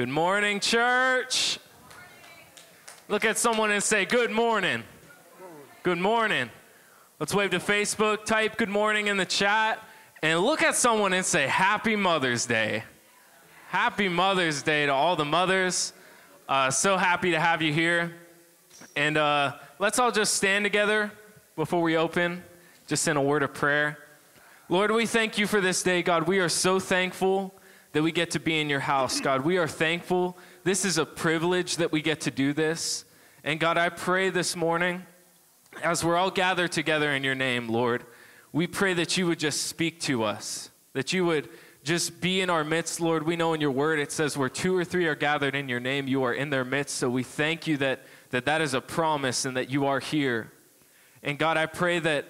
Good morning, church. Look at someone and say, Good morning. Good morning. Let's wave to Facebook, type good morning in the chat, and look at someone and say, Happy Mother's Day. Happy Mother's Day to all the mothers. Uh, so happy to have you here. And uh, let's all just stand together before we open, just in a word of prayer. Lord, we thank you for this day, God. We are so thankful that we get to be in your house, God. We are thankful. This is a privilege that we get to do this. And God, I pray this morning, as we're all gathered together in your name, Lord, we pray that you would just speak to us, that you would just be in our midst, Lord. We know in your word it says where two or three are gathered in your name, you are in their midst. So we thank you that that, that is a promise and that you are here. And God, I pray that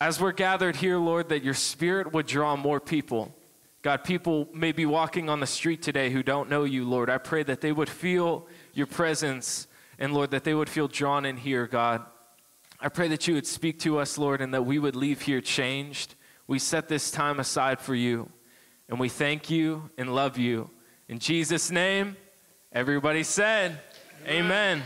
as we're gathered here, Lord, that your spirit would draw more people God, people may be walking on the street today who don't know you, Lord. I pray that they would feel your presence and, Lord, that they would feel drawn in here, God. I pray that you would speak to us, Lord, and that we would leave here changed. We set this time aside for you, and we thank you and love you. In Jesus' name, everybody said, Amen. Amen.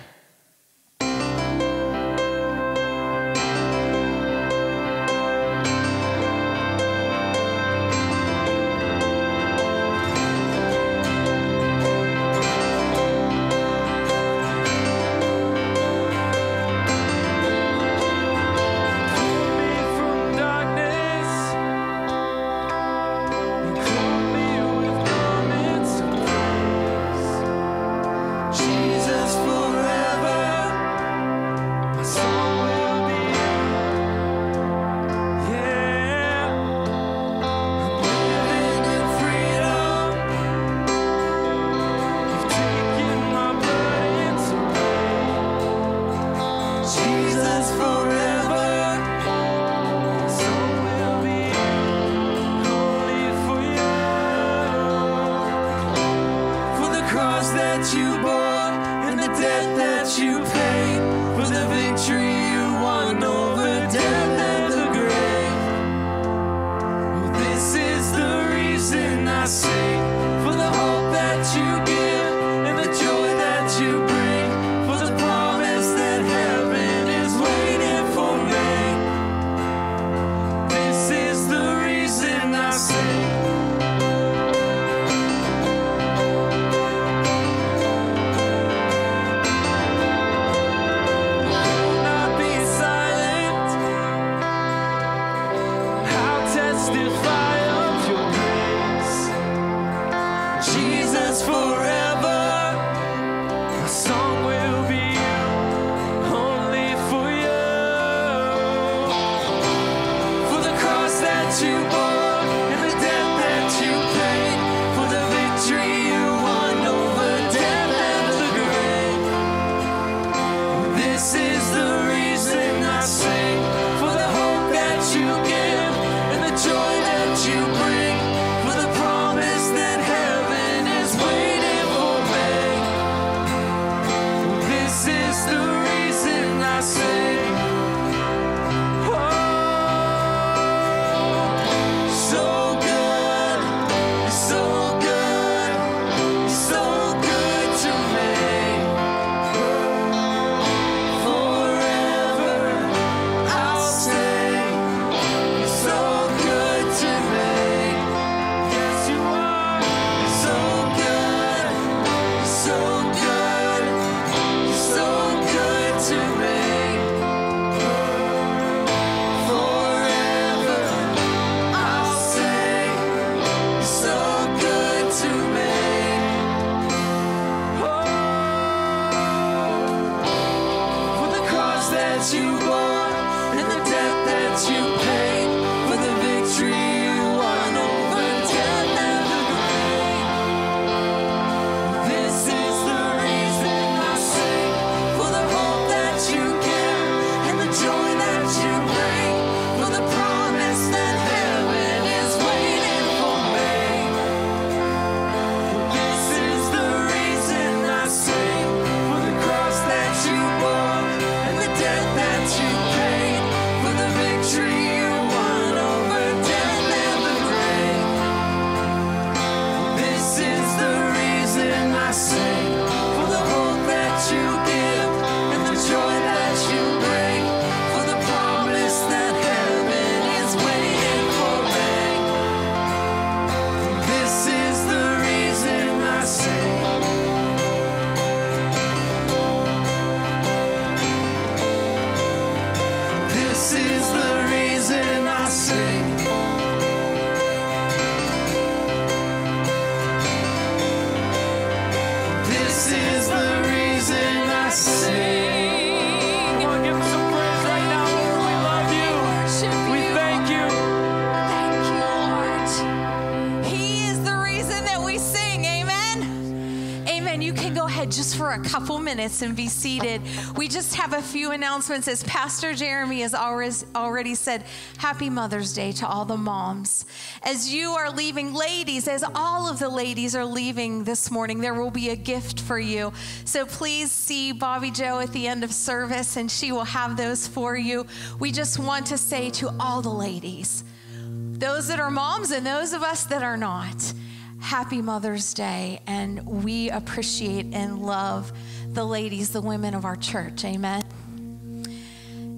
Minutes and be seated. We just have a few announcements. As Pastor Jeremy has already said, Happy Mother's Day to all the moms. As you are leaving, ladies, as all of the ladies are leaving this morning, there will be a gift for you. So please see Bobby Joe at the end of service, and she will have those for you. We just want to say to all the ladies, those that are moms and those of us that are not. Happy Mother's Day, and we appreciate and love the ladies, the women of our church. Amen.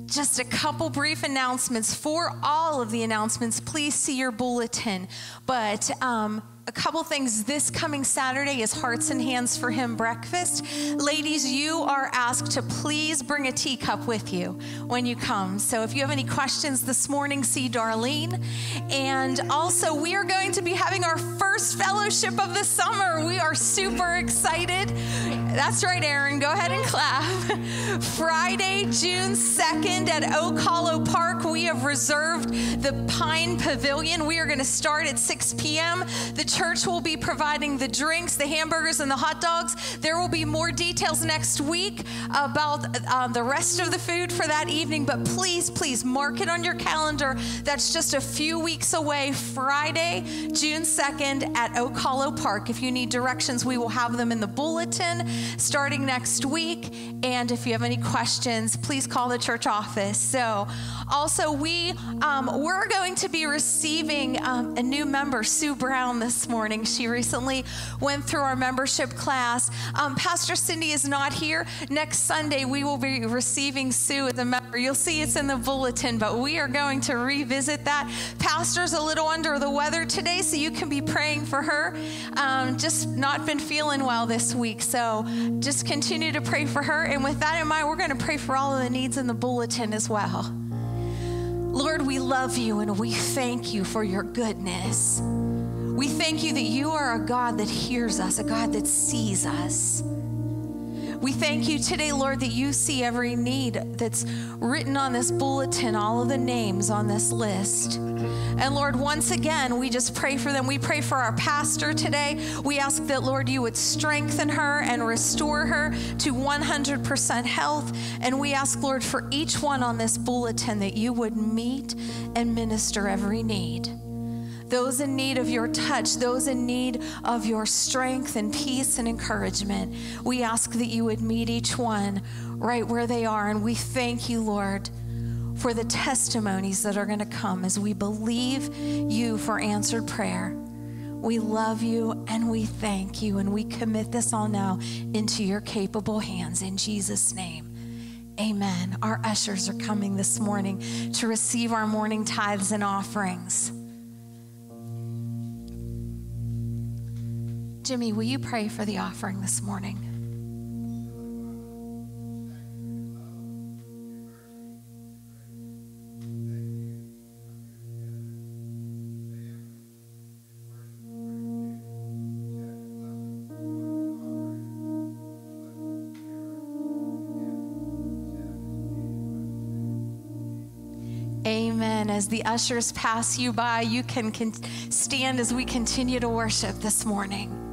Just a couple brief announcements. For all of the announcements, please see your bulletin. But um, a couple things. This coming Saturday is Hearts and Hands for Him breakfast. Ladies, you are asked to please bring a teacup with you when you come. So if you have any questions this morning, see Darlene. And also, we are going to be having our first fellowship of the summer. We are super excited. That's right, Aaron. Go ahead and clap. Friday, June 2nd at Oak Hollow Park, we have reserved the Pine Pavilion. We are going to start at 6 p.m. The church will be providing the drinks, the hamburgers, and the hot dogs. There will be more details next week about um, the rest of the food for that evening, but please, please mark it on your calendar. That's just a few weeks away, Friday, June 2nd at Oak Hollow Park. If you need directions, we will have them in the bulletin starting next week. And if you have any questions, please call the church office. So, also, we um, we're going to be receiving um, a new member, Sue Brown, this morning. She recently went through our membership class. Um, Pastor Cindy is not here. Next Sunday, we will be receiving Sue as a member. You'll see it's in the bulletin, but we are going to revisit that. Pastor's a little under the weather today, so you can be praying for her. Um, just not been feeling well this week, so just continue to pray for her. And with that in mind, we're going to pray for all of the needs in the bulletin as well. Lord, we love you and we thank you for your goodness. We thank you that you are a God that hears us, a God that sees us. We thank you today, Lord, that you see every need that's written on this bulletin, all of the names on this list. And Lord, once again, we just pray for them. We pray for our pastor today. We ask that, Lord, you would strengthen her and restore her to 100% health. And we ask, Lord, for each one on this bulletin that you would meet and minister every need those in need of your touch, those in need of your strength and peace and encouragement. We ask that you would meet each one right where they are. And we thank you, Lord, for the testimonies that are going to come as we believe you for answered prayer. We love you and we thank you, and we commit this all now into your capable hands in Jesus' name. Amen. Our ushers are coming this morning to receive our morning tithes and offerings. Jimmy, will you pray for the offering this morning? Amen. As the ushers pass you by, you can stand as we continue to worship this morning.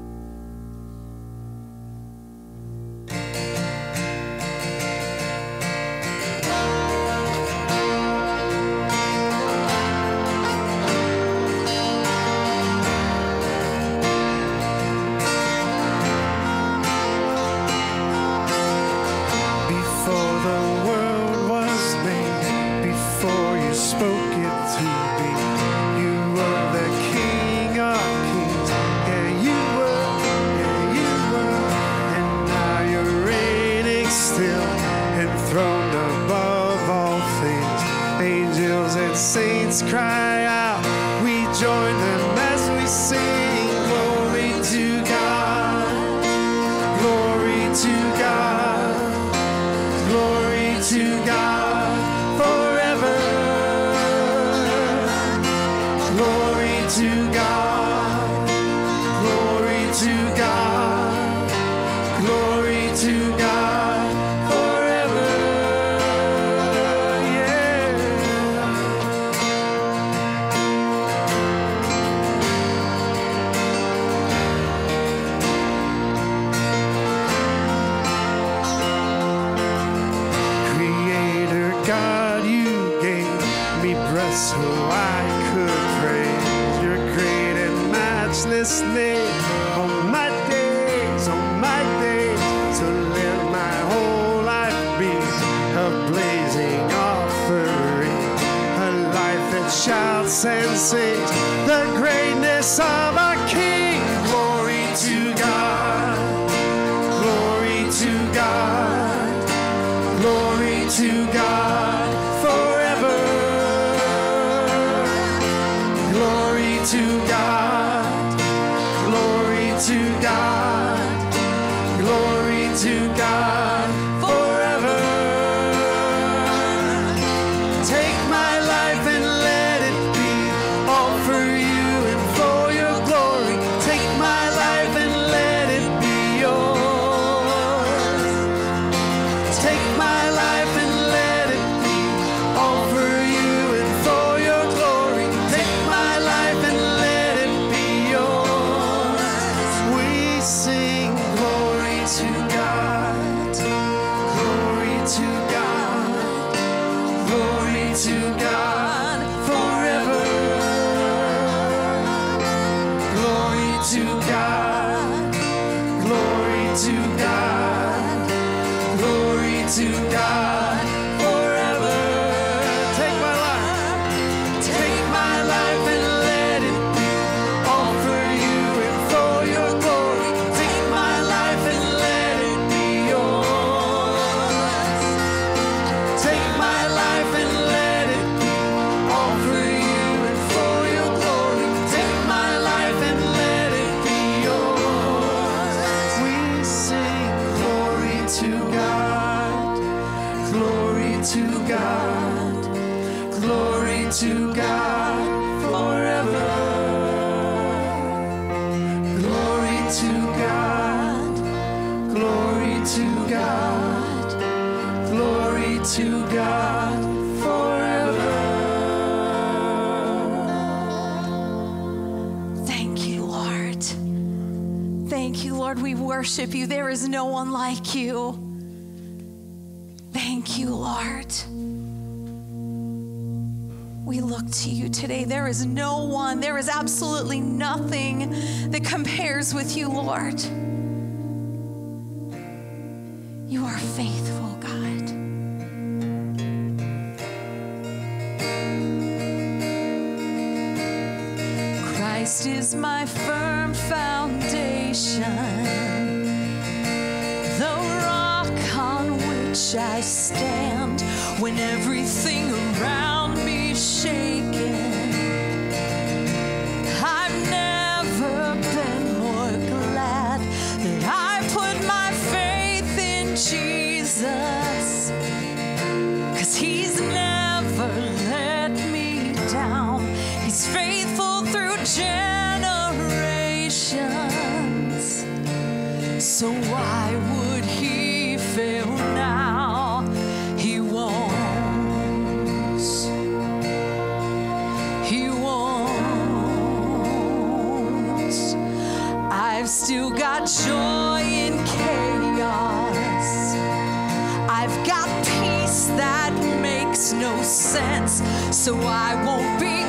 a blazing offering, a life that shall sensate the greatness of our King. is no one like you. Thank you, Lord. We look to you today. There is no one, there is absolutely nothing that compares with you, Lord. You are faithful, God. Christ is my first. I stand when everything around me shakes. sense, so I won't be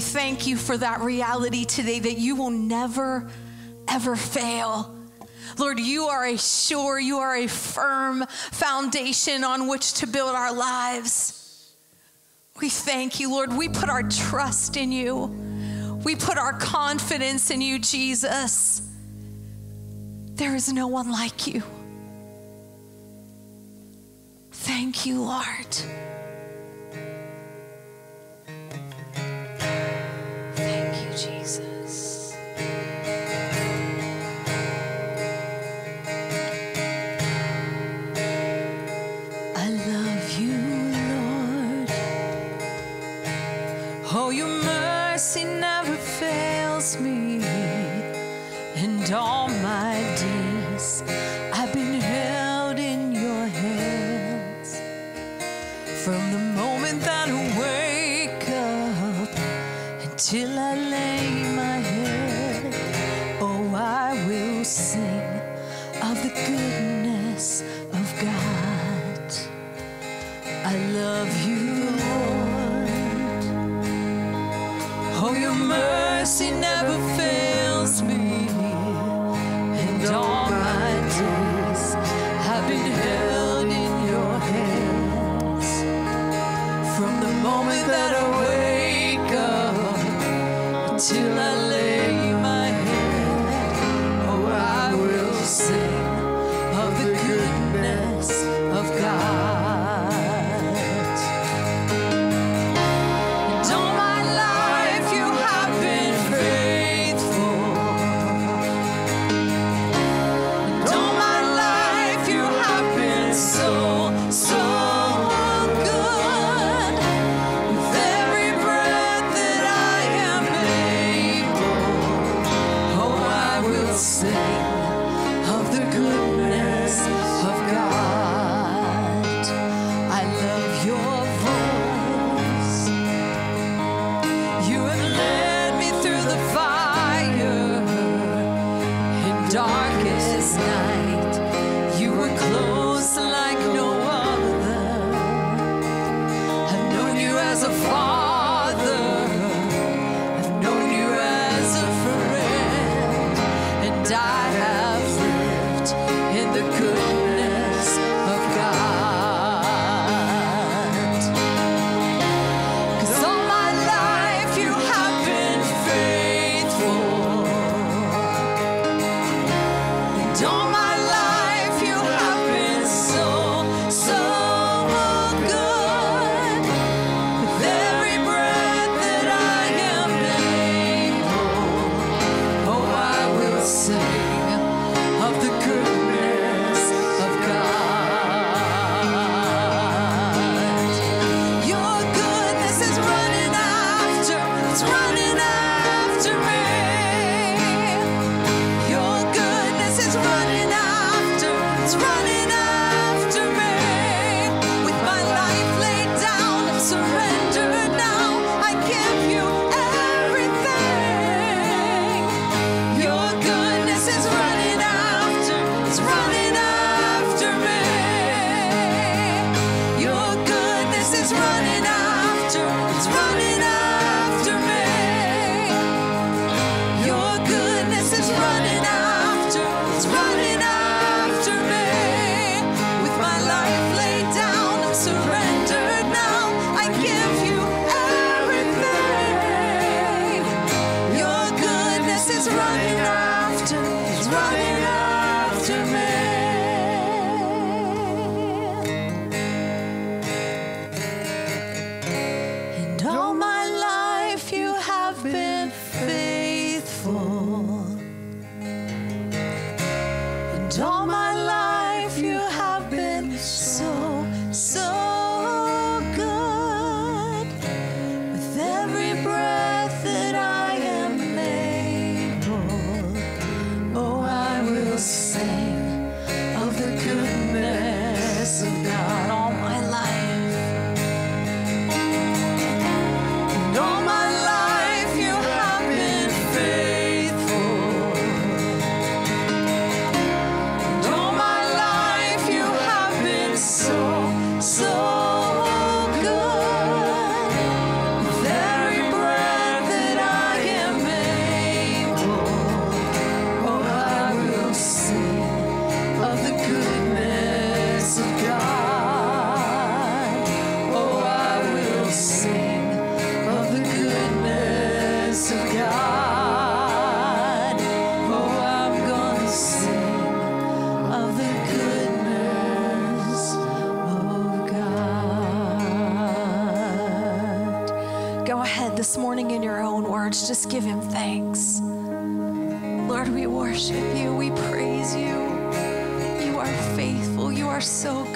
we thank you for that reality today that you will never, ever fail. Lord, you are a sure, you are a firm foundation on which to build our lives. We thank you, Lord. We put our trust in you. We put our confidence in you, Jesus. There is no one like you. Thank you, Lord. Jesus. Till I lay my head, oh, I will sing of the goodness of God. I love you, Lord. Oh, your mercy. So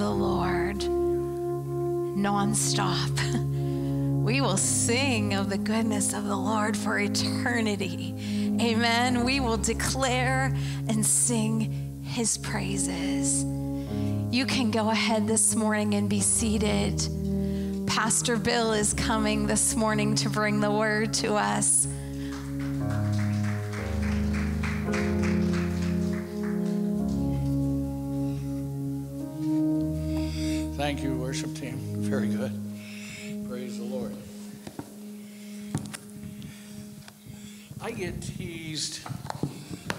the Lord nonstop. We will sing of the goodness of the Lord for eternity. Amen. We will declare and sing his praises. You can go ahead this morning and be seated. Pastor Bill is coming this morning to bring the word to us. Thank you, worship team. Very good. Praise the Lord. I get teased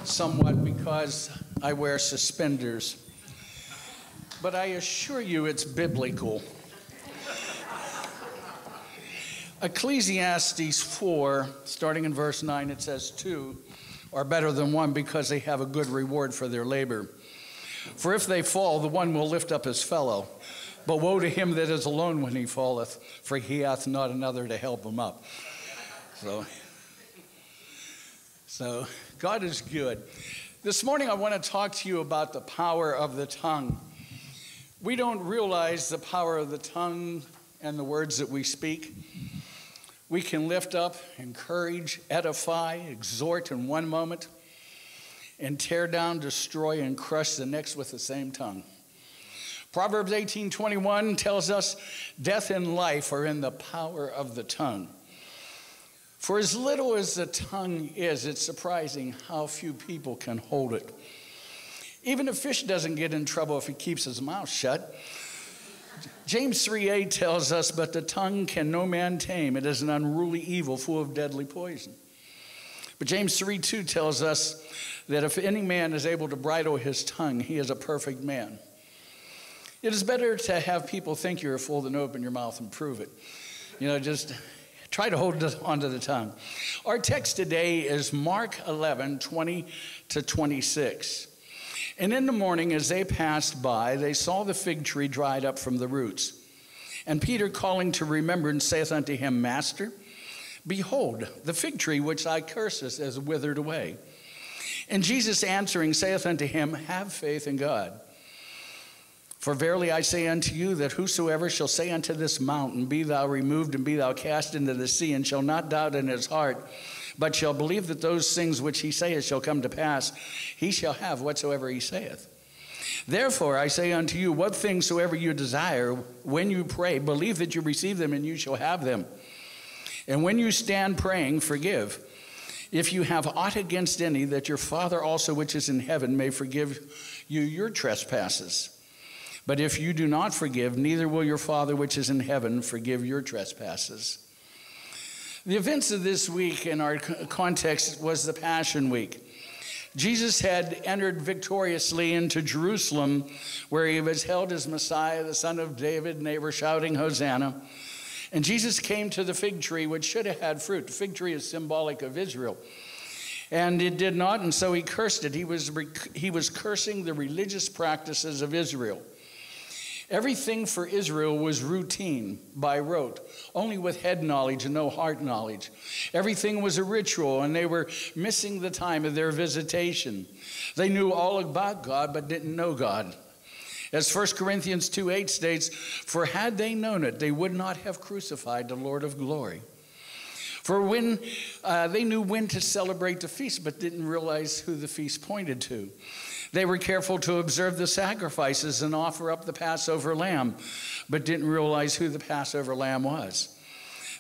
somewhat because I wear suspenders, but I assure you it's biblical. Ecclesiastes 4, starting in verse 9, it says, Two are better than one because they have a good reward for their labor. For if they fall, the one will lift up his fellow. But woe to him that is alone when he falleth, for he hath not another to help him up. So, so God is good. This morning I want to talk to you about the power of the tongue. We don't realize the power of the tongue and the words that we speak. We can lift up, encourage, edify, exhort in one moment, and tear down, destroy, and crush the next with the same tongue. Proverbs 18:21 tells us death and life are in the power of the tongue. For as little as the tongue is, it's surprising how few people can hold it. Even a fish doesn't get in trouble if he keeps his mouth shut. James 3:8 tells us, "But the tongue can no man tame; it is an unruly evil, full of deadly poison." But James 3 2 tells us that if any man is able to bridle his tongue, he is a perfect man. It is better to have people think you're a fool than open your mouth and prove it. You know, just try to hold onto the tongue. Our text today is Mark 11 20 to 26. And in the morning, as they passed by, they saw the fig tree dried up from the roots. And Peter, calling to remembrance, saith unto him, Master, behold, the fig tree which I cursed is withered away. And Jesus answering saith unto him, Have faith in God. For verily I say unto you that whosoever shall say unto this mountain, Be thou removed and be thou cast into the sea, and shall not doubt in his heart, but shall believe that those things which he saith shall come to pass, he shall have whatsoever he saith. Therefore I say unto you, what things soever you desire, when you pray, believe that you receive them, and you shall have them. And when you stand praying, forgive. If you have aught against any, that your Father also which is in heaven may forgive you your trespasses. But if you do not forgive, neither will your Father which is in heaven forgive your trespasses. The events of this week in our context was the Passion Week. Jesus had entered victoriously into Jerusalem, where he was held as Messiah, the son of David, and they were shouting, Hosanna. And Jesus came to the fig tree, which should have had fruit. The fig tree is symbolic of Israel. And it did not, and so he cursed it. He was, he was cursing the religious practices of Israel. Everything for Israel was routine, by rote, only with head knowledge and no heart knowledge. Everything was a ritual, and they were missing the time of their visitation. They knew all about God, but didn't know God. As 1 Corinthians 2 8 states, For had they known it, they would not have crucified the Lord of glory. For when uh, they knew when to celebrate the feast, but didn't realize who the feast pointed to. They were careful to observe the sacrifices and offer up the Passover lamb, but didn't realize who the Passover lamb was.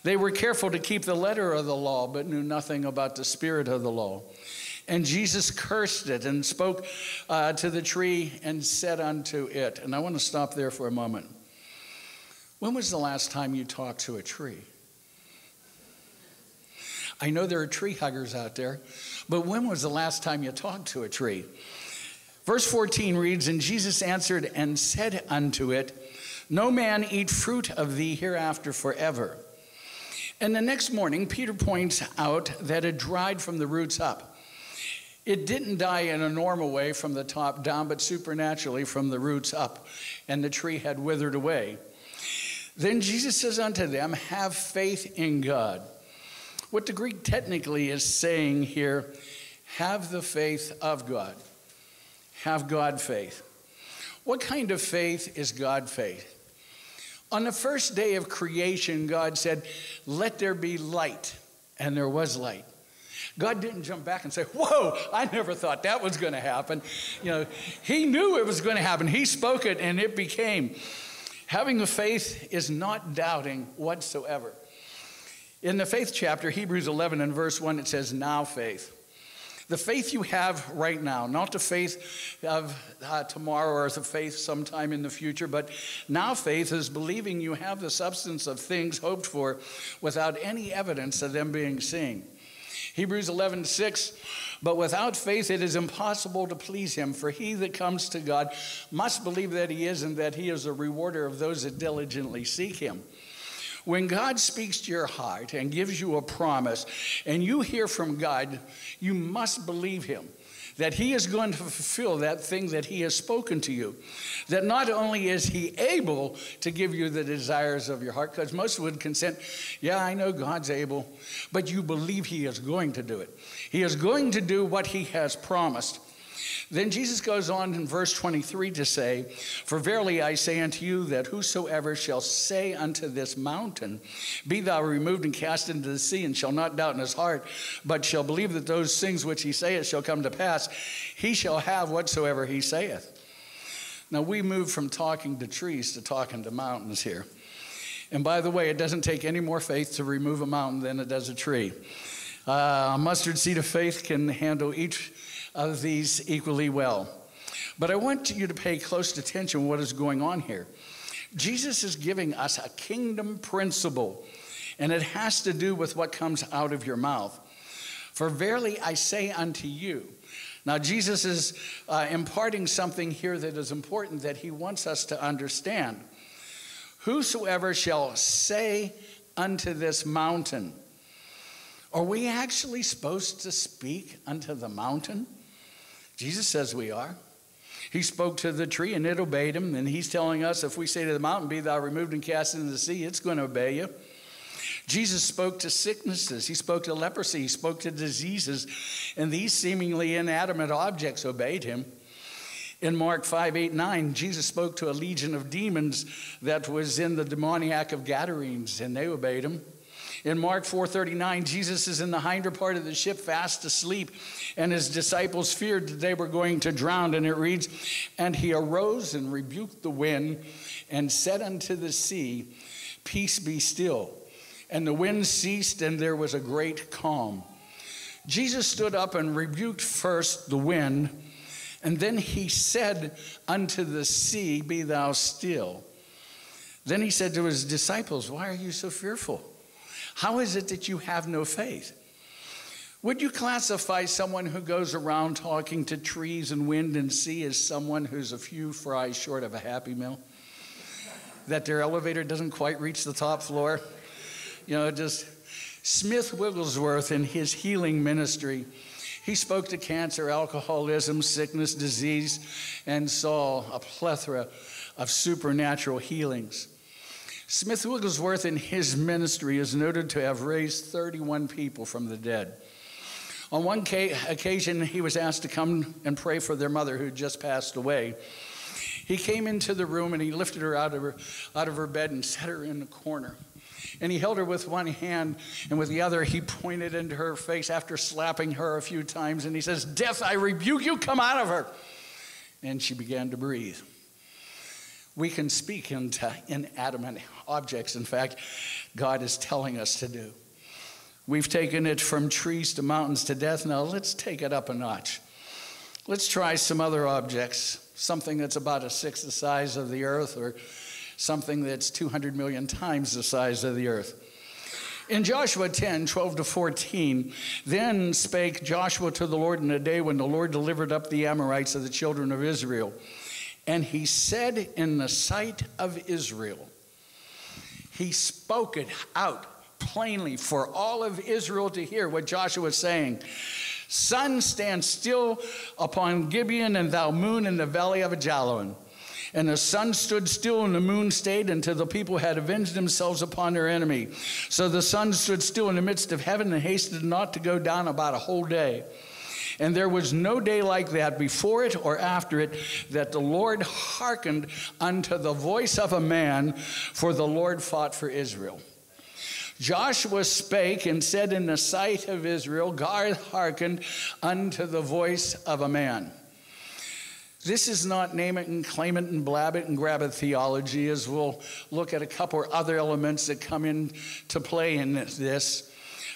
They were careful to keep the letter of the law, but knew nothing about the spirit of the law. And Jesus cursed it and spoke uh, to the tree and said unto it. And I want to stop there for a moment. When was the last time you talked to a tree? I know there are tree huggers out there, but when was the last time you talked to a tree? Verse 14 reads And Jesus answered and said unto it, No man eat fruit of thee hereafter forever. And the next morning, Peter points out that it dried from the roots up. It didn't die in a normal way from the top down, but supernaturally from the roots up, and the tree had withered away. Then Jesus says unto them, Have faith in God. What the Greek technically is saying here, have the faith of God have God faith. What kind of faith is God faith? On the first day of creation, God said, Let there be light, and there was light. God didn't jump back and say, Whoa, I never thought that was going to happen. You know, He knew it was going to happen. He spoke it, and it became. Having the faith is not doubting whatsoever. In the faith chapter, Hebrews 11 and verse 1, it says, Now faith. The faith you have right now, not the faith of uh, tomorrow or the faith sometime in the future, but now faith is believing you have the substance of things hoped for without any evidence of them being seen. Hebrews 11, 6, but without faith it is impossible to please him, for he that comes to God must believe that he is and that he is a rewarder of those that diligently seek him. When God speaks to your heart and gives you a promise, and you hear from God, you must believe Him that He is going to fulfill that thing that He has spoken to you. That not only is He able to give you the desires of your heart, because most would consent, yeah, I know God's able, but you believe He is going to do it. He is going to do what He has promised. Then Jesus goes on in verse 23 to say, For verily I say unto you that whosoever shall say unto this mountain, Be thou removed and cast into the sea, and shall not doubt in his heart, but shall believe that those things which he saith shall come to pass, he shall have whatsoever he saith. Now we move from talking to trees to talking to mountains here. And by the way, it doesn't take any more faith to remove a mountain than it does a tree. Uh, a mustard seed of faith can handle each of these equally well. But I want you to pay close attention what is going on here. Jesus is giving us a kingdom principle, and it has to do with what comes out of your mouth. For verily I say unto you, now, Jesus is uh, imparting something here that is important that he wants us to understand. Whosoever shall say unto this mountain, are we actually supposed to speak unto the mountain? Jesus says we are. He spoke to the tree and it obeyed him. And he's telling us if we say to the mountain, Be thou removed and cast into the sea, it's going to obey you. Jesus spoke to sicknesses, he spoke to leprosy, he spoke to diseases, and these seemingly inanimate objects obeyed him. In Mark 5, 8, 9, Jesus spoke to a legion of demons that was in the demoniac of Gadarenes, and they obeyed him. In Mark 4:39, Jesus is in the hinder part of the ship fast asleep, and his disciples feared that they were going to drown. And it reads, And he arose and rebuked the wind and said unto the sea, Peace be still. And the wind ceased, and there was a great calm. Jesus stood up and rebuked first the wind, and then he said unto the sea, Be thou still. Then he said to his disciples, Why are you so fearful? How is it that you have no faith? Would you classify someone who goes around talking to trees and wind and sea as someone who's a few fries short of a happy meal? That their elevator doesn't quite reach the top floor? You know, just Smith Wigglesworth in his healing ministry, he spoke to cancer, alcoholism, sickness, disease, and saw a plethora of supernatural healings. Smith Wigglesworth in his ministry is noted to have raised 31 people from the dead. On one occasion, he was asked to come and pray for their mother who had just passed away. He came into the room and he lifted her out of her, out of her bed and set her in the corner. And he held her with one hand, and with the other, he pointed into her face after slapping her a few times. And he says, Death, I rebuke you, come out of her. And she began to breathe. We can speak into inanimate objects. In fact, God is telling us to do. We've taken it from trees to mountains to death. Now let's take it up a notch. Let's try some other objects, something that's about a sixth the size of the earth or something that's 200 million times the size of the earth. In Joshua 10, 12 to 14, then spake Joshua to the Lord in a day when the Lord delivered up the Amorites of the children of Israel. And he said in the sight of Israel, he spoke it out plainly for all of Israel to hear what Joshua was saying. Sun, stand still upon Gibeon, and thou moon in the valley of Ajalon. And the sun stood still and the moon stayed until the people had avenged themselves upon their enemy. So the sun stood still in the midst of heaven and hasted not to go down about a whole day. And there was no day like that before it or after it that the Lord hearkened unto the voice of a man, for the Lord fought for Israel. Joshua spake and said in the sight of Israel, God hearkened unto the voice of a man. This is not name it and claim it and blab it and grab it theology, as we'll look at a couple other elements that come into play in this.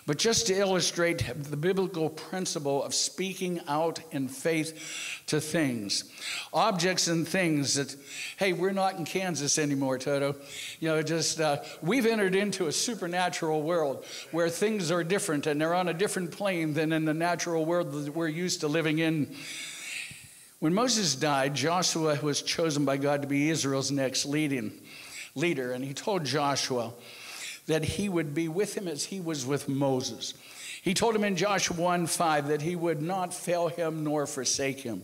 But just to illustrate the biblical principle of speaking out in faith to things, objects and things that, hey, we're not in Kansas anymore, Toto. You know, just uh, we've entered into a supernatural world where things are different and they're on a different plane than in the natural world that we're used to living in. When Moses died, Joshua was chosen by God to be Israel's next leading leader, and he told Joshua that he would be with him as he was with Moses. He told him in Joshua 1 5 that he would not fail him nor forsake him.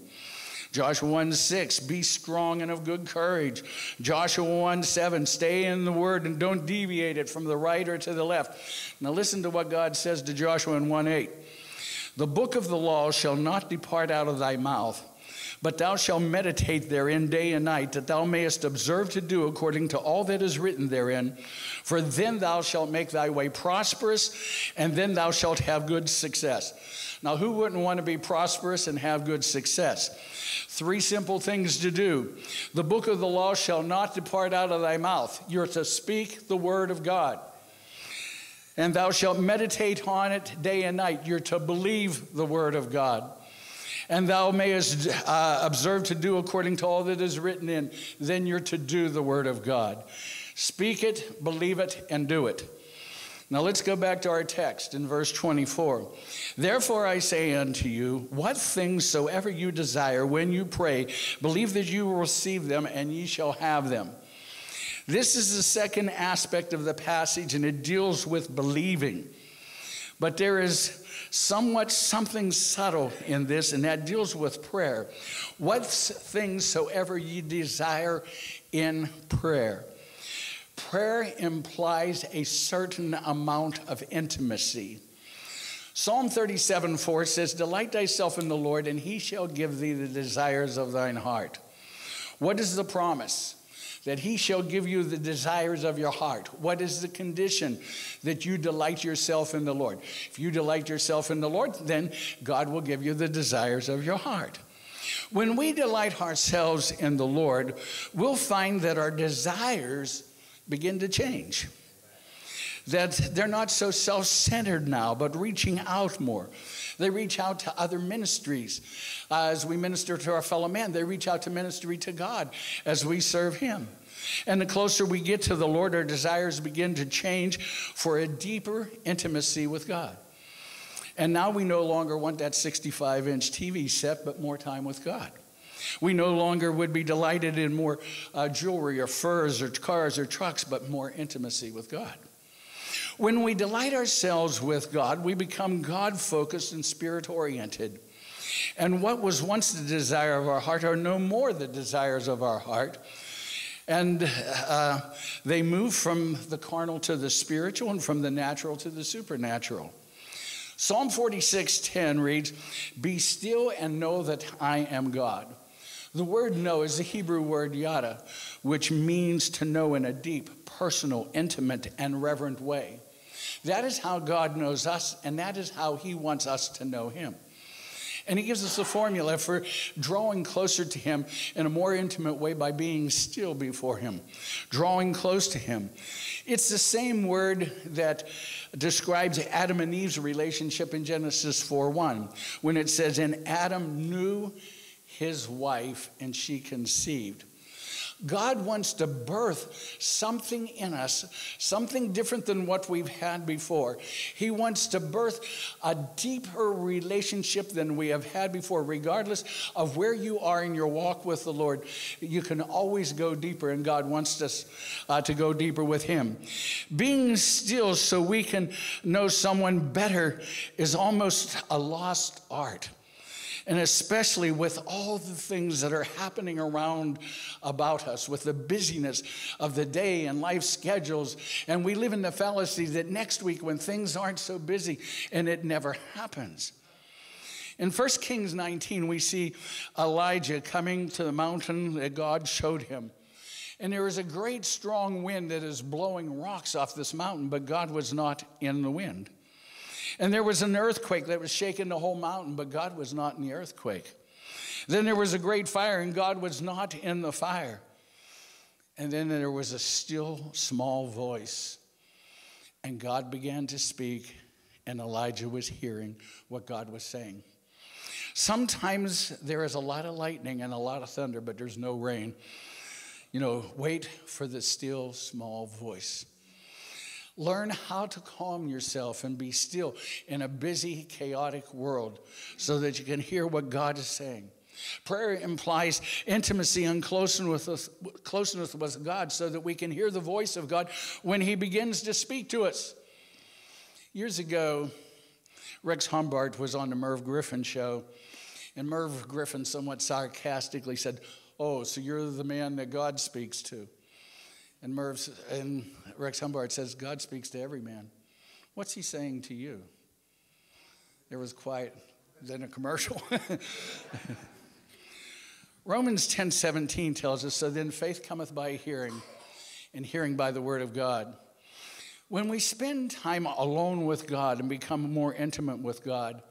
Joshua 1 6, be strong and of good courage. Joshua 1 7, stay in the word and don't deviate it from the right or to the left. Now listen to what God says to Joshua in 1 8. The book of the law shall not depart out of thy mouth but thou shalt meditate therein day and night, that thou mayest observe to do according to all that is written therein. For then thou shalt make thy way prosperous, and then thou shalt have good success. Now, who wouldn't want to be prosperous and have good success? Three simple things to do. The book of the law shall not depart out of thy mouth. You're to speak the word of God. And thou shalt meditate on it day and night. You're to believe the word of God and thou mayest uh, observe to do according to all that is written in, then you're to do the word of God. Speak it, believe it, and do it. Now let's go back to our text in verse 24. Therefore I say unto you, what things soever you desire when you pray, believe that you will receive them and ye shall have them. This is the second aspect of the passage, and it deals with believing. But there is somewhat something subtle in this, and that deals with prayer. What things soever ye desire in prayer. Prayer implies a certain amount of intimacy. Psalm 37 4 says, Delight thyself in the Lord, and he shall give thee the desires of thine heart. What is the promise? That he shall give you the desires of your heart. What is the condition? That you delight yourself in the Lord. If you delight yourself in the Lord, then God will give you the desires of your heart. When we delight ourselves in the Lord, we'll find that our desires begin to change. That they're not so self centered now, but reaching out more. They reach out to other ministries. Uh, as we minister to our fellow man, they reach out to ministry to God as we serve Him. And the closer we get to the Lord, our desires begin to change for a deeper intimacy with God. And now we no longer want that 65 inch TV set, but more time with God. We no longer would be delighted in more uh, jewelry or furs or cars or trucks, but more intimacy with God. When we delight ourselves with God, we become God focused and spirit oriented. And what was once the desire of our heart are no more the desires of our heart. And uh, they move from the carnal to the spiritual and from the natural to the supernatural. Psalm 46:10 reads, "Be still and know that I am God." The word know is the Hebrew word yada, which means to know in a deep, personal, intimate, and reverent way. That is how God knows us, and that is how He wants us to know Him. And He gives us a formula for drawing closer to Him in a more intimate way by being still before Him, drawing close to Him. It's the same word that describes Adam and Eve's relationship in Genesis 4 1, when it says, And Adam knew his wife, and she conceived. God wants to birth something in us, something different than what we've had before. He wants to birth a deeper relationship than we have had before, regardless of where you are in your walk with the Lord. You can always go deeper, and God wants us uh, to go deeper with Him. Being still so we can know someone better is almost a lost art and especially with all the things that are happening around about us, with the busyness of the day and life schedules. And we live in the fallacy that next week, when things aren't so busy, and it never happens. In 1 Kings 19, we see Elijah coming to the mountain that God showed him. And there is a great strong wind that is blowing rocks off this mountain, but God was not in the wind. And there was an earthquake that was shaking the whole mountain, but God was not in the earthquake. Then there was a great fire, and God was not in the fire. And then there was a still small voice, and God began to speak, and Elijah was hearing what God was saying. Sometimes there is a lot of lightning and a lot of thunder, but there's no rain. You know, wait for the still small voice. Learn how to calm yourself and be still in a busy, chaotic world so that you can hear what God is saying. Prayer implies intimacy and closeness with, closeness with God so that we can hear the voice of God when He begins to speak to us. Years ago, Rex Humbard was on the Merv Griffin show, and Merv Griffin somewhat sarcastically said, Oh, so you're the man that God speaks to. And Merv and Rex Humbard says, God speaks to every man. What's he saying to you? There was quiet, then a commercial. Romans 10 17 tells us, So then faith cometh by hearing, and hearing by the word of God. When we spend time alone with God and become more intimate with God,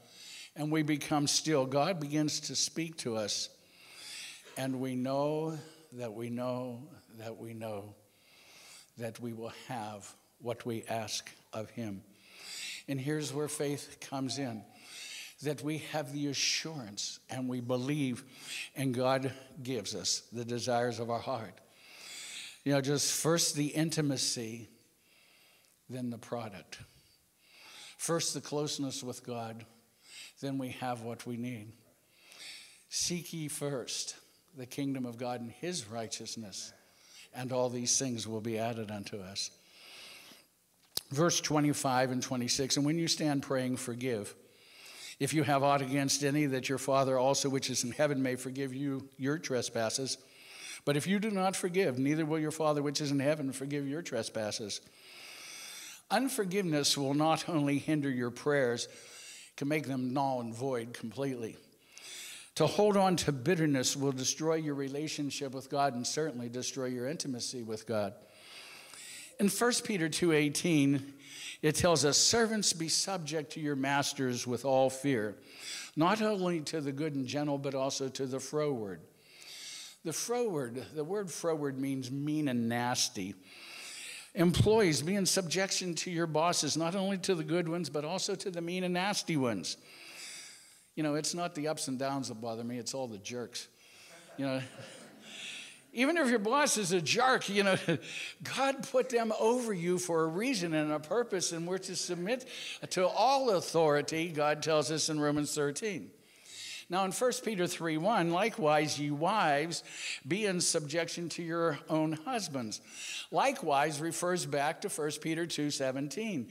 and we become still, God begins to speak to us, and we know that we know that we know that we will have what we ask of Him. And here's where faith comes in that we have the assurance and we believe, and God gives us the desires of our heart. You know, just first the intimacy, then the product. First, the closeness with God, then we have what we need. Seek ye first the kingdom of God and his righteousness, and all these things will be added unto us. Verse 25 and 26 And when you stand praying, forgive. If you have aught against any, that your Father also, which is in heaven, may forgive you your trespasses. But if you do not forgive, neither will your Father, which is in heaven, forgive your trespasses. Unforgiveness will not only hinder your prayers, can make them null and void completely. To hold on to bitterness will destroy your relationship with God and certainly destroy your intimacy with God. In 1 Peter 2:18, it tells us, "Servants be subject to your masters with all fear, not only to the good and gentle, but also to the froward." The froward, the word froward means mean and nasty. Employees, be in subjection to your bosses, not only to the good ones, but also to the mean and nasty ones. You know, it's not the ups and downs that bother me, it's all the jerks. You know, even if your boss is a jerk, you know, God put them over you for a reason and a purpose, and we're to submit to all authority, God tells us in Romans 13. Now, in 1 Peter 3 1, likewise, ye wives, be in subjection to your own husbands. Likewise refers back to 1 Peter 2 17.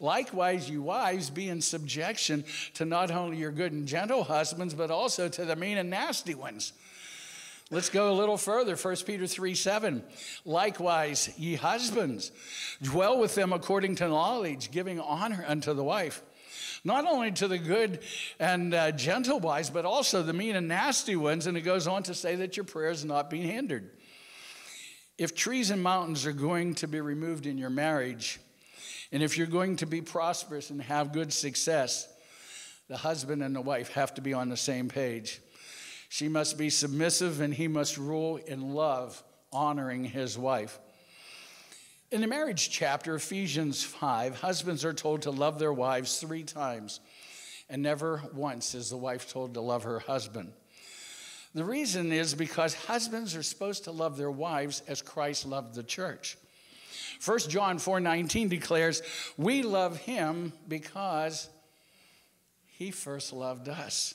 Likewise, you wives, be in subjection to not only your good and gentle husbands, but also to the mean and nasty ones. Let's go a little further. 1 Peter 3 7. Likewise, ye husbands, dwell with them according to knowledge, giving honor unto the wife not only to the good and uh, gentle wise, but also the mean and nasty ones. And it goes on to say that your prayers not being hindered. If trees and mountains are going to be removed in your marriage, and if you're going to be prosperous and have good success, the husband and the wife have to be on the same page. She must be submissive and he must rule in love, honoring his wife. In the marriage chapter, Ephesians 5, husbands are told to love their wives three times, and never once is the wife told to love her husband. The reason is because husbands are supposed to love their wives as Christ loved the church. 1 John 4:19 declares, "We love him because he first loved us."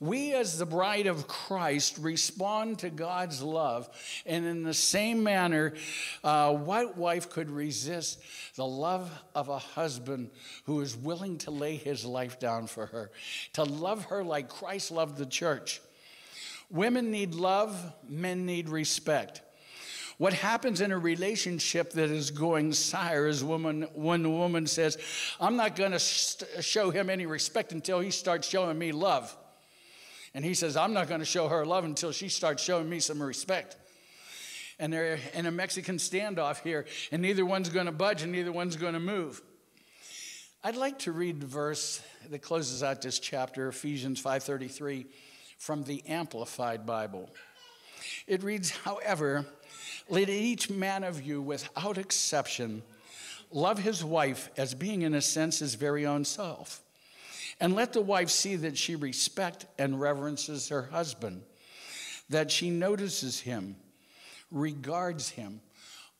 We, as the bride of Christ, respond to God's love. And in the same manner, uh, what wife could resist the love of a husband who is willing to lay his life down for her, to love her like Christ loved the church? Women need love, men need respect. What happens in a relationship that is going sour is woman, when the woman says, I'm not going to show him any respect until he starts showing me love. And he says, I'm not going to show her love until she starts showing me some respect. And they're in a Mexican standoff here, and neither one's going to budge and neither one's going to move. I'd like to read the verse that closes out this chapter, Ephesians 5:33, from the Amplified Bible. It reads, "However, let each man of you, without exception, love his wife as being, in a sense, his very own self." And let the wife see that she respect and reverences her husband, that she notices him, regards him,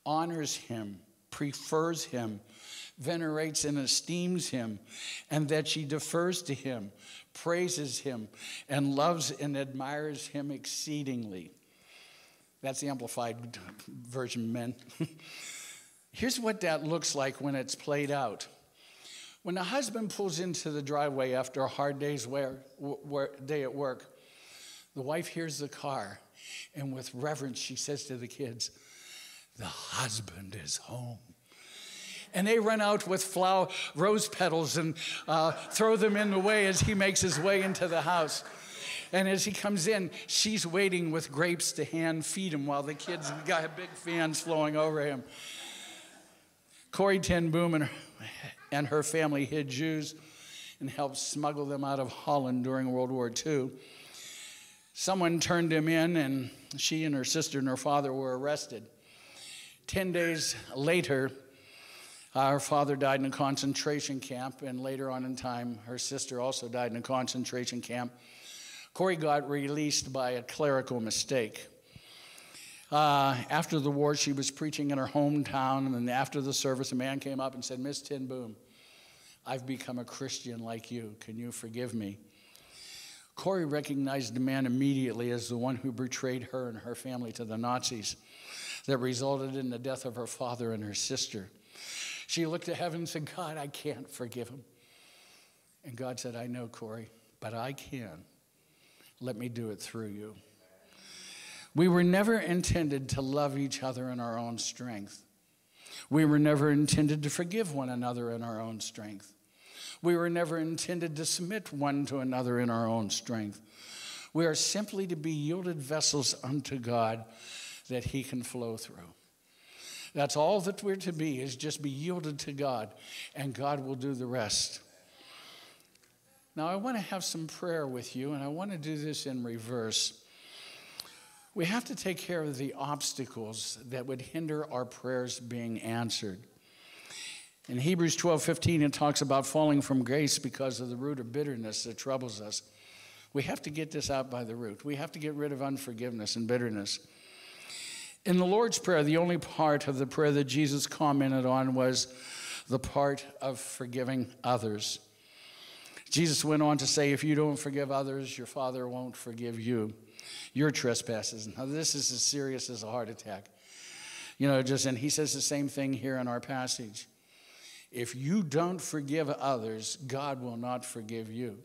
honors him, prefers him, venerates and esteems him, and that she defers to him, praises him, and loves and admires him exceedingly. That's the amplified version, men. Here's what that looks like when it's played out. When the husband pulls into the driveway after a hard day's wear, day at work, the wife hears the car, and with reverence, she says to the kids, The husband is home. And they run out with flower, rose petals and uh, throw them in the way as he makes his way into the house. And as he comes in, she's waiting with grapes to hand feed him while the kids got big fans flowing over him. Corrie ten Boom and and her family hid Jews and helped smuggle them out of Holland during World War II. Someone turned him in, and she and her sister and her father were arrested. Ten days later, her father died in a concentration camp, and later on in time, her sister also died in a concentration camp. Corrie got released by a clerical mistake. Uh, after the war, she was preaching in her hometown, and then after the service, a man came up and said, Miss Ten Boom, I've become a Christian like you. Can you forgive me? Corrie recognized the man immediately as the one who betrayed her and her family to the Nazis that resulted in the death of her father and her sister. She looked to heaven and said, God, I can't forgive him. And God said, I know, Corrie, but I can. Let me do it through you. We were never intended to love each other in our own strength. We were never intended to forgive one another in our own strength. We were never intended to submit one to another in our own strength. We are simply to be yielded vessels unto God that He can flow through. That's all that we're to be, is just be yielded to God, and God will do the rest. Now, I want to have some prayer with you, and I want to do this in reverse. We have to take care of the obstacles that would hinder our prayers being answered. In Hebrews 12 15, it talks about falling from grace because of the root of bitterness that troubles us. We have to get this out by the root. We have to get rid of unforgiveness and bitterness. In the Lord's Prayer, the only part of the prayer that Jesus commented on was the part of forgiving others. Jesus went on to say, If you don't forgive others, your Father won't forgive you your trespasses. Now, this is as serious as a heart attack. You know, just, and he says the same thing here in our passage. If you don't forgive others, God will not forgive you.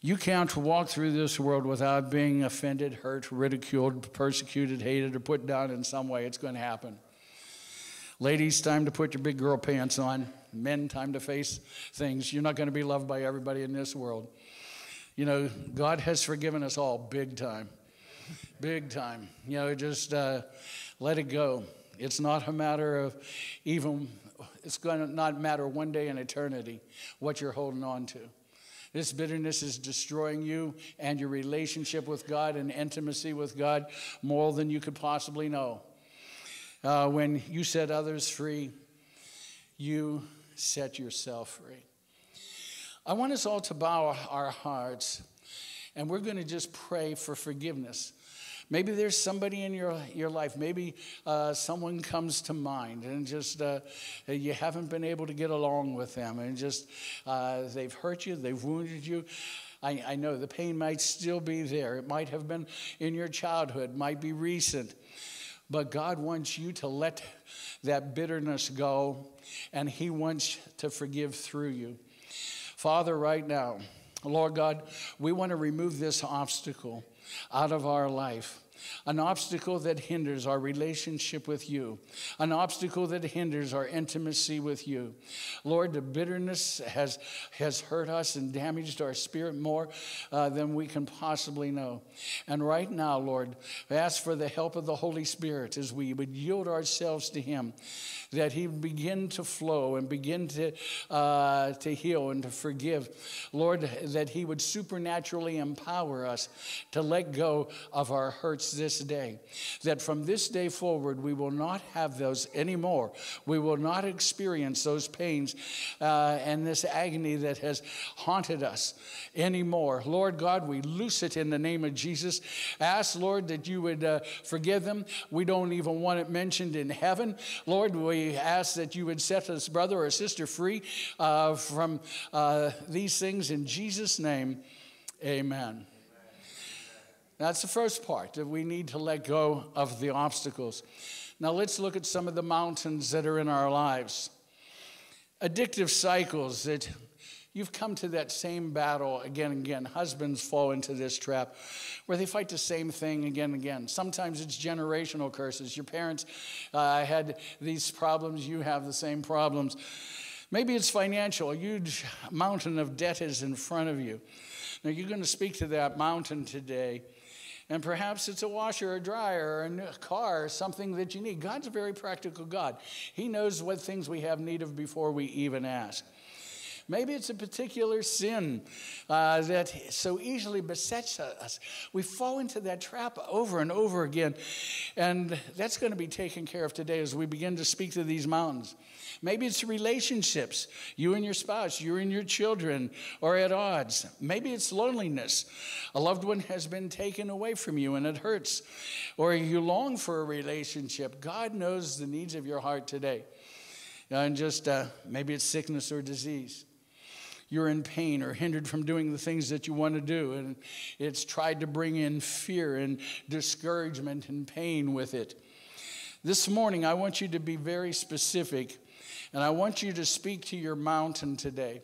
You can't walk through this world without being offended, hurt, ridiculed, persecuted, hated, or put down in some way. It's going to happen. Ladies, time to put your big girl pants on. Men, time to face things. You're not going to be loved by everybody in this world. You know, God has forgiven us all big time. Big time. You know, just uh, let it go. It's not a matter of even, it's going to not matter one day in eternity what you're holding on to. This bitterness is destroying you and your relationship with God and intimacy with God more than you could possibly know. Uh, when you set others free, you set yourself free. I want us all to bow our hearts and we're going to just pray for forgiveness. Maybe there's somebody in your, your life, maybe uh, someone comes to mind and just uh, you haven't been able to get along with them and just uh, they've hurt you, they've wounded you. I, I know the pain might still be there. It might have been in your childhood, might be recent. But God wants you to let that bitterness go, and He wants to forgive through you. Father, right now, Lord God, we want to remove this obstacle out of our life an obstacle that hinders our relationship with you, an obstacle that hinders our intimacy with you. Lord, the bitterness has, has hurt us and damaged our spirit more uh, than we can possibly know. And right now, Lord, I ask for the help of the Holy Spirit as we would yield ourselves to Him, that He would begin to flow and begin to, uh, to heal and to forgive. Lord, that He would supernaturally empower us to let go of our hurts this day. That from this day forward, we will not have those anymore. We will not experience those pains uh, and this agony that has haunted us anymore. Lord God, we loose it in the name of Jesus. Ask, Lord, that you would uh, forgive them. We don't even want it mentioned in heaven. Lord, we ask that you would set us brother or sister free uh, from uh, these things in Jesus' name. Amen. That's the first part that we need to let go of the obstacles. Now let's look at some of the mountains that are in our lives. Addictive cycles that you've come to that same battle again and again. Husbands fall into this trap where they fight the same thing again and again. Sometimes it's generational curses. Your parents uh, had these problems, you have the same problems. Maybe it's financial. A huge mountain of debt is in front of you. Now, you're going to speak to that mountain today and perhaps it's a washer a dryer or a car something that you need. God's a very practical God. He knows what things we have need of before we even ask. Maybe it's a particular sin uh, that so easily besets us. We fall into that trap over and over again. And that's going to be taken care of today as we begin to speak to these mountains. Maybe it's relationships, you and your spouse, you and your children are at odds. Maybe it's loneliness. A loved one has been taken away from you and it hurts. Or you long for a relationship. God knows the needs of your heart today. And just uh, maybe it's sickness or disease you're in pain or hindered from doing the things that you want to do. And it's tried to bring in fear and discouragement and pain with it. This morning, I want you to be very specific and I want you to speak to your mountain today.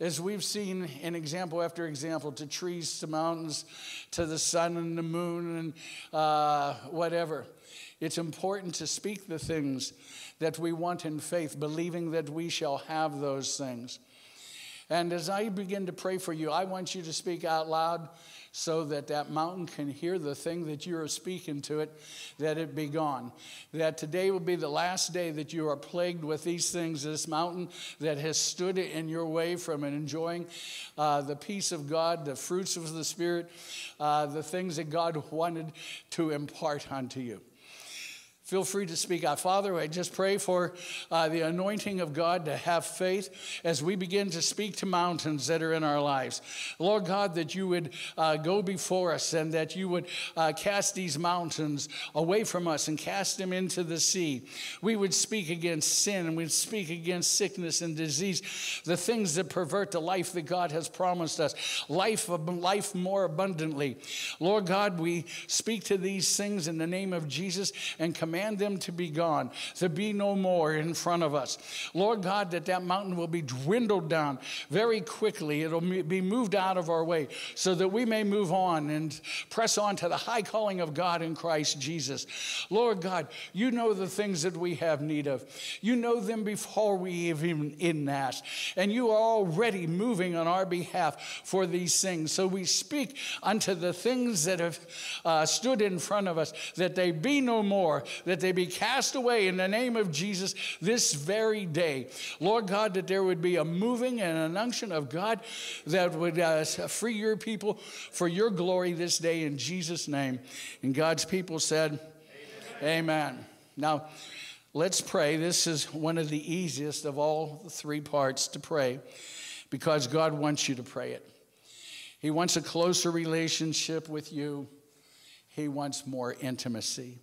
As we've seen in example after example, to trees, to mountains, to the sun and the moon, and uh, whatever, it's important to speak the things that we want in faith, believing that we shall have those things. And as I begin to pray for you, I want you to speak out loud so that that mountain can hear the thing that you are speaking to it, that it be gone. That today will be the last day that you are plagued with these things, this mountain that has stood in your way from enjoying uh, the peace of God, the fruits of the Spirit, uh, the things that God wanted to impart unto you. Feel free to speak out. Father, I just pray for uh, the anointing of God to have faith as we begin to speak to mountains that are in our lives. Lord God, that you would uh, go before us and that you would uh, cast these mountains away from us and cast them into the sea. We would speak against sin and we'd speak against sickness and disease, the things that pervert the life that God has promised us, life, of life more abundantly. Lord God, we speak to these things in the name of Jesus and command command them to be gone, to be no more in front of us. Lord God, that that mountain will be dwindled down very quickly. It'll be moved out of our way so that we may move on and press on to the high calling of God in Christ Jesus. Lord God, you know the things that we have need of. You know them before we even in ask. And you are already moving on our behalf for these things. So we speak unto the things that have uh, stood in front of us that they be no more, that they be cast away in the name of Jesus this very day. Lord God, that there would be a moving and an unction of God that would uh, free your people for your glory this day in Jesus' name. And God's people said, Amen. Amen. Now, let's pray. This is one of the easiest of all the three parts to pray because God wants you to pray it. He wants a closer relationship with you, He wants more intimacy.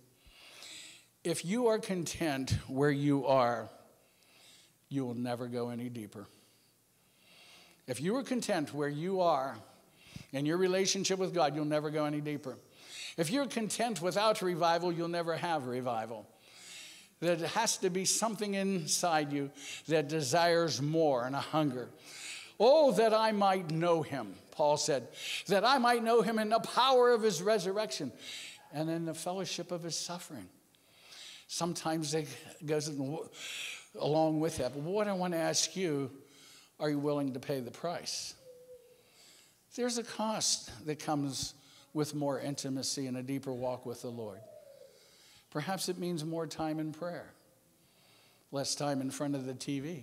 If you are content where you are, you will never go any deeper. If you are content where you are in your relationship with God, you'll never go any deeper. If you're content without revival, you'll never have revival. There has to be something inside you that desires more and a hunger. Oh, that I might know him, Paul said, that I might know him in the power of his resurrection and in the fellowship of his suffering Sometimes it goes along with that. But what I want to ask you are you willing to pay the price? There's a cost that comes with more intimacy and a deeper walk with the Lord. Perhaps it means more time in prayer, less time in front of the TV,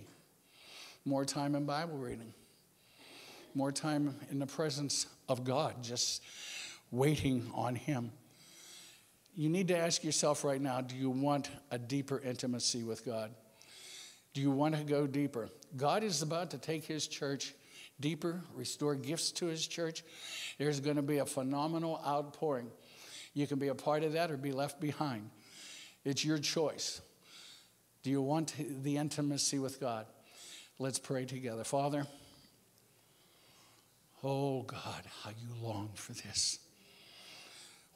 more time in Bible reading, more time in the presence of God, just waiting on Him you need to ask yourself right now do you want a deeper intimacy with God? Do you want to go deeper? God is about to take his church deeper, restore gifts to his church. There's going to be a phenomenal outpouring. You can be a part of that or be left behind. It's your choice. Do you want the intimacy with God? Let's pray together. Father, oh God, how you long for this.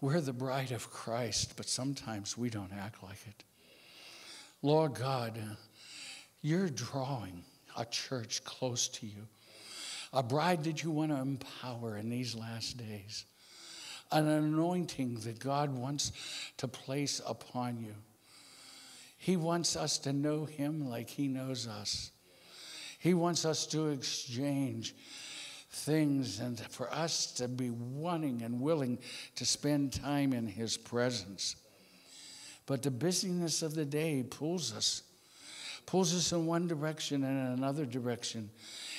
We're the bride of Christ, but sometimes we don't act like it. Lord God, you're drawing a church close to you, a bride that you want to empower in these last days, an anointing that God wants to place upon you. He wants us to know Him like He knows us. He wants us to exchange things and for us to be wanting and willing to spend time in His presence. But the busyness of the day pulls us, pulls us in one direction and in another direction.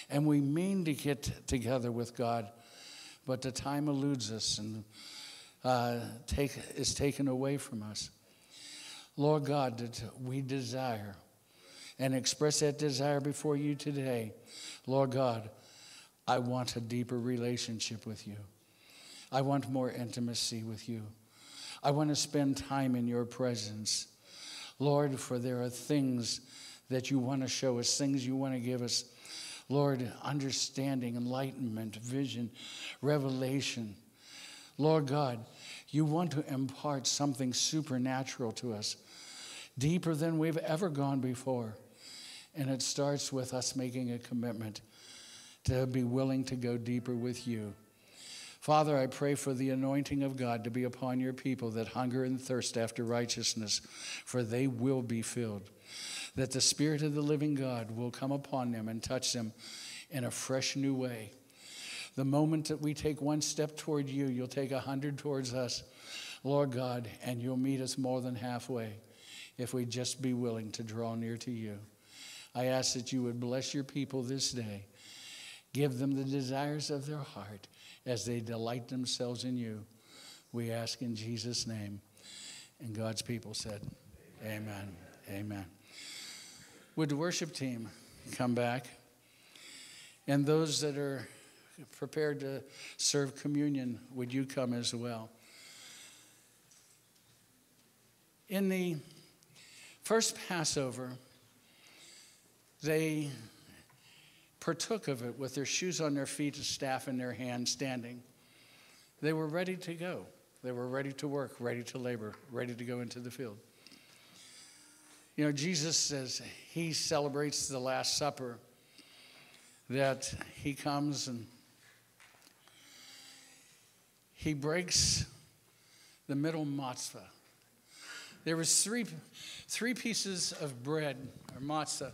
and we mean to get together with God, but the time eludes us and uh, take, is taken away from us. Lord God, that we desire and express that desire before you today. Lord God, I want a deeper relationship with you. I want more intimacy with you. I want to spend time in your presence. Lord, for there are things that you want to show us, things you want to give us. Lord, understanding, enlightenment, vision, revelation. Lord God, you want to impart something supernatural to us, deeper than we've ever gone before. And it starts with us making a commitment to be willing to go deeper with you. Father, I pray for the anointing of God to be upon your people that hunger and thirst after righteousness, for they will be filled. That the Spirit of the living God will come upon them and touch them in a fresh new way. The moment that we take one step toward you, you'll take a hundred towards us, Lord God, and you'll meet us more than halfway if we just be willing to draw near to you. I ask that you would bless your people this day. Give them the desires of their heart as they delight themselves in you. We ask in Jesus' name. And God's people said, Amen. Amen. Would the worship team come back? And those that are prepared to serve communion, would you come as well? In the first Passover, they partook of it with their shoes on their feet, a staff in their hand, standing. They were ready to go. They were ready to work, ready to labor, ready to go into the field. You know, Jesus says he celebrates the Last Supper, that he comes and he breaks the middle matzah. There was three, three pieces of bread, or matzah,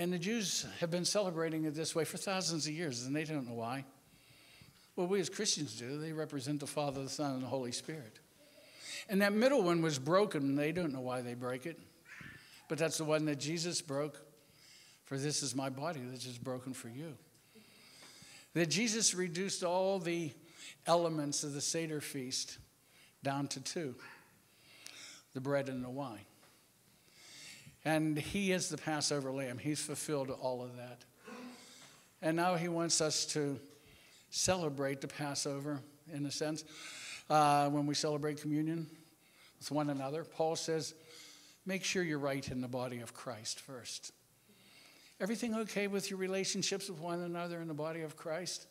and the Jews have been celebrating it this way for thousands of years, and they don't know why. Well, we as Christians do. They represent the Father, the Son, and the Holy Spirit. And that middle one was broken. They don't know why they break it. But that's the one that Jesus broke. For this is my body that is broken for you. That Jesus reduced all the elements of the Seder feast down to two the bread and the wine. And he is the Passover lamb. He's fulfilled all of that. And now he wants us to celebrate the Passover in a sense uh, when we celebrate communion with one another. Paul says, make sure you're right in the body of Christ first. Everything okay with your relationships with one another in the body of Christ?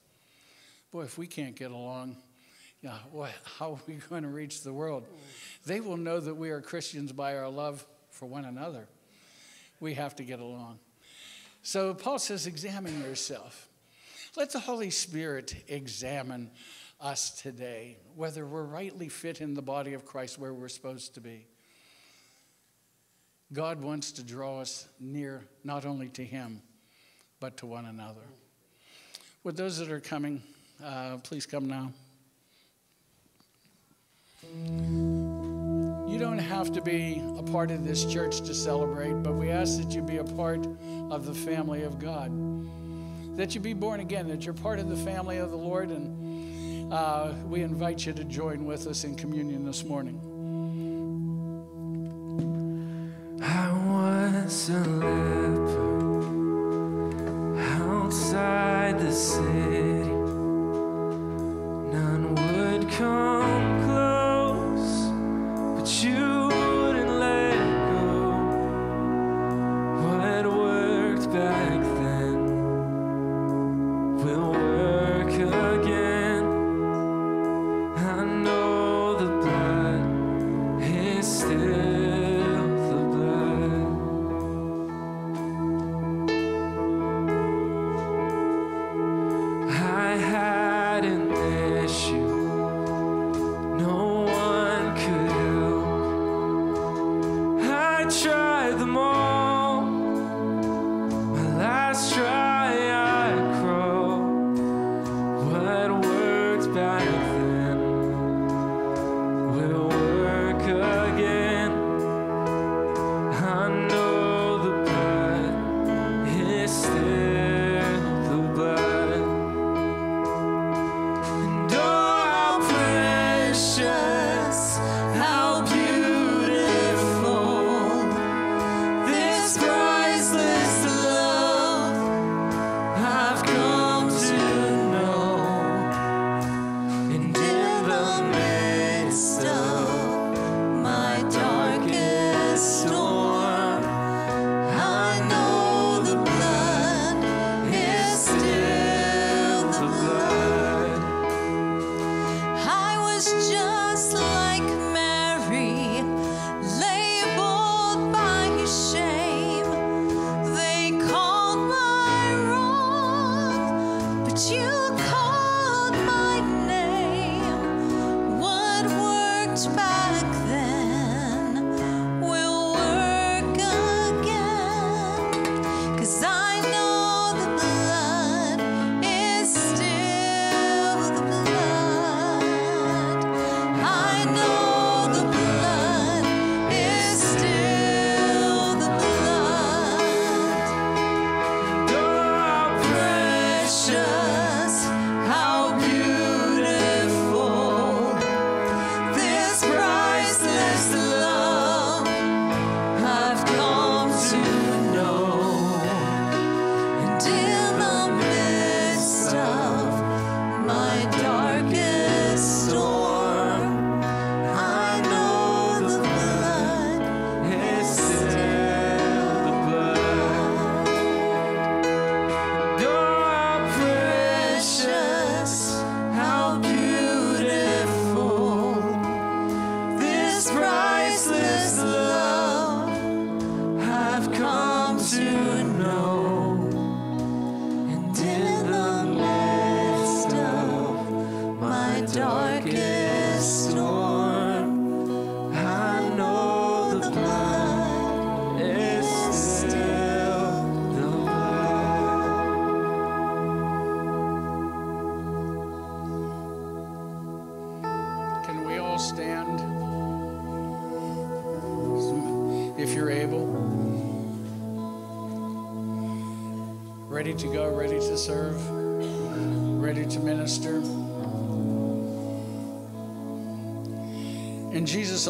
Boy, if we can't get along, yeah, boy, how are we going to reach the world? They will know that we are Christians by our love for one another we have to get along. So Paul says, examine yourself. Let the Holy Spirit examine us today, whether we're rightly fit in the body of Christ where we're supposed to be. God wants to draw us near not only to Him, but to one another. With those that are coming, uh, please come now. You don't have to be a part of this church to celebrate, but we ask that you be a part of the family of God. That you be born again, that you're part of the family of the Lord, and uh, we invite you to join with us in communion this morning. I was a leper outside the city.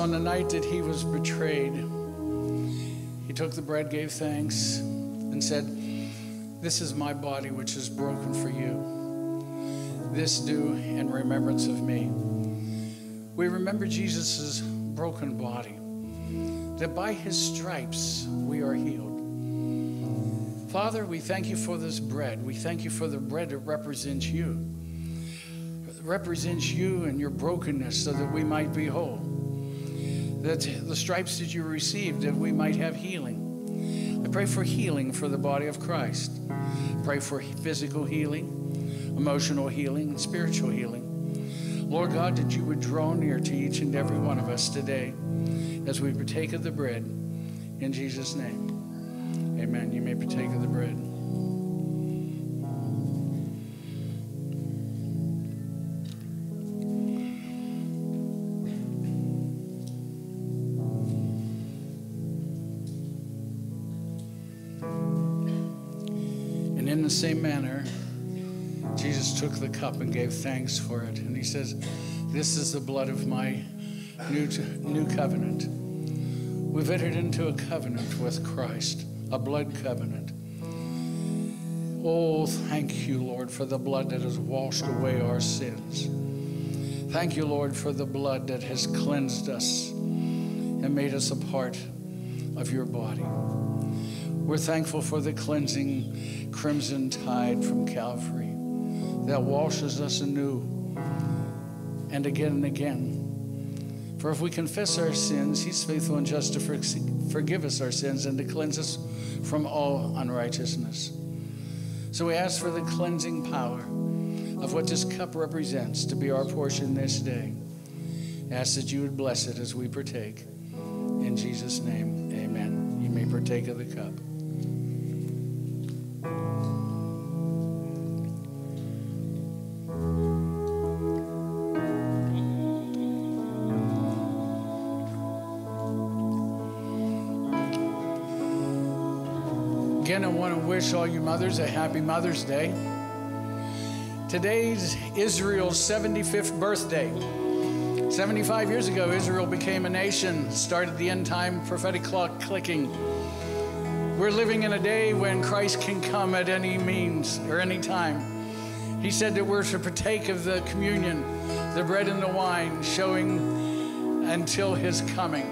On the night that he was betrayed, he took the bread, gave thanks, and said, This is my body, which is broken for you. This do in remembrance of me. We remember Jesus' broken body, that by his stripes we are healed. Father, we thank you for this bread. We thank you for the bread that represents you. It represents you and your brokenness so that we might be whole. That the stripes that you received, that we might have healing. I pray for healing for the body of Christ. Pray for physical healing, emotional healing, and spiritual healing. Lord God, that you would draw near to each and every one of us today as we partake of the bread. In Jesus' name, amen. You may partake of the bread. Same manner, Jesus took the cup and gave thanks for it. And he says, This is the blood of my new, new covenant. We've entered into a covenant with Christ, a blood covenant. Oh, thank you, Lord, for the blood that has washed away our sins. Thank you, Lord, for the blood that has cleansed us and made us a part of your body. We're thankful for the cleansing crimson tide from Calvary that washes us anew and again and again. For if we confess our sins, He's faithful and just to forgive us our sins and to cleanse us from all unrighteousness. So we ask for the cleansing power of what this cup represents to be our portion this day. Ask that you would bless it as we partake. In Jesus' name, amen. You may partake of the cup. Wish all you mothers a happy Mother's Day. Today's Israel's 75th birthday. 75 years ago, Israel became a nation, started the end time prophetic clock clicking. We're living in a day when Christ can come at any means or any time. He said that we're to partake of the communion, the bread and the wine, showing until his coming.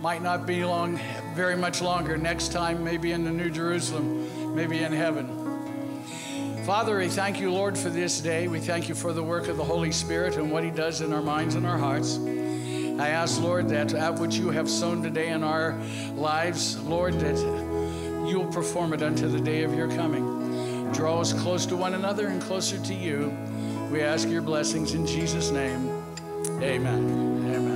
Might not be long, very much longer. Next time, maybe in the New Jerusalem, maybe in heaven. Father, we thank you, Lord, for this day. We thank you for the work of the Holy Spirit and what He does in our minds and our hearts. I ask, Lord, that at which you have sown today in our lives, Lord, that you'll perform it unto the day of your coming. Draw us close to one another and closer to you. We ask your blessings in Jesus' name. Amen. Amen.